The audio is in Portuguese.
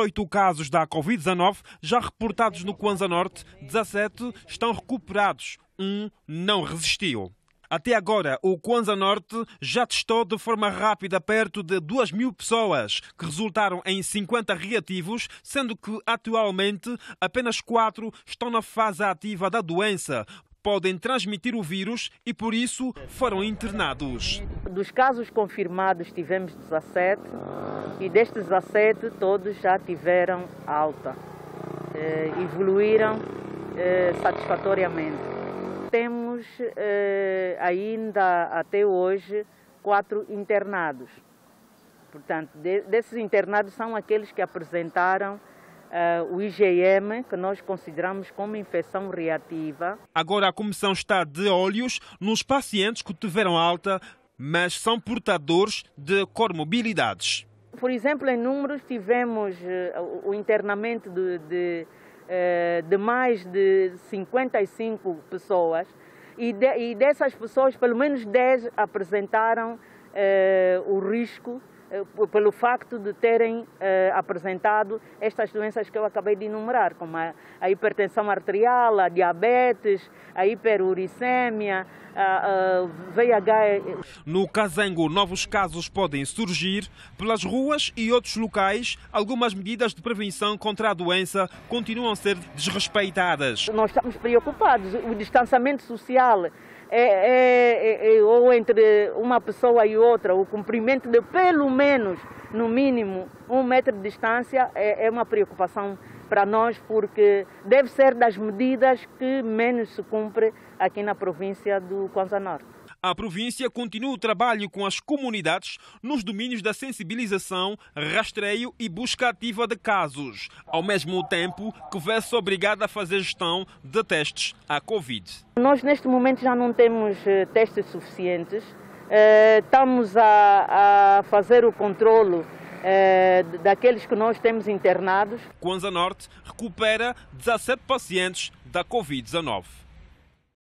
Oito casos da Covid-19 já reportados no Kwanza Norte, 17 estão recuperados, um não resistiu. Até agora, o Kwanza Norte já testou de forma rápida perto de 2 mil pessoas, que resultaram em 50 reativos, sendo que atualmente apenas 4 estão na fase ativa da doença. Podem transmitir o vírus e, por isso, foram internados. Dos casos confirmados, tivemos 17 e destes 17 todos já tiveram alta, eh, evoluíram eh, satisfatoriamente. Temos eh, ainda até hoje quatro internados. Portanto, de, desses internados são aqueles que apresentaram Uh, o IgM, que nós consideramos como infecção reativa. Agora a Comissão está de olhos nos pacientes que tiveram alta, mas são portadores de comorbilidades. Por exemplo, em números, tivemos uh, o internamento de, de, uh, de, mais de 55 pessoas e, de, e, dessas pessoas, pelo menos 10 apresentaram o risco pelo facto de terem apresentado estas doenças que eu acabei de enumerar, como a, a hipertensão arterial, a diabetes, a hiperuricemia, uh, VIH. No Casango, novos casos podem surgir. Pelas ruas e outros locais, algumas medidas de prevenção contra a doença continuam a ser desrespeitadas. Nós estamos preocupados. O distanciamento social é, é, é, ou entre uma pessoa e outra, o cumprimento de pelo menos, no mínimo, um metro de distância é, é uma preocupação para nós, porque deve ser das medidas que menos se cumpre aqui na província do Kwanza Norte. A província continua o trabalho com as comunidades nos domínios da sensibilização, rastreio e busca ativa de casos, ao mesmo tempo que vê-se obrigada a fazer gestão de testes à Covid. Nós, neste momento, já não temos eh, testes suficientes. Eh, estamos a, a fazer o controlo eh, daqueles que nós temos internados. Kwanza Norte recupera 17 pacientes da Covid-19.